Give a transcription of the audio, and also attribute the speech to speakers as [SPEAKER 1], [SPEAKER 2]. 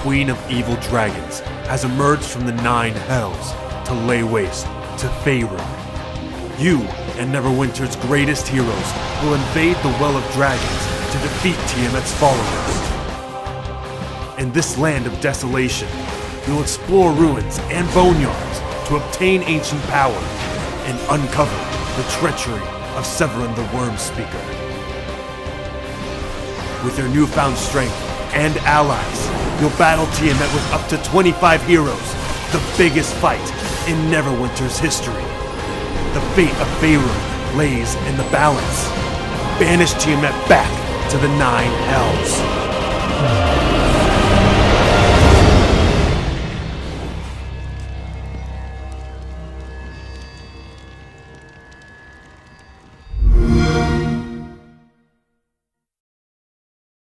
[SPEAKER 1] queen of evil dragons, has emerged from the Nine Hells to lay waste to Faerun. You and Neverwinter's greatest heroes will invade the Well of Dragons to defeat Tiamat's followers. In this land of desolation, you'll explore ruins and boneyards to obtain ancient power and uncover the treachery of Severin the Wyrmspeaker. With your newfound strength and allies, you'll battle Tiamat with up to 25 heroes, the biggest fight in Neverwinter's history. The fate of Faerun lays in the balance. Banish Tiamat back to the Nine Hells.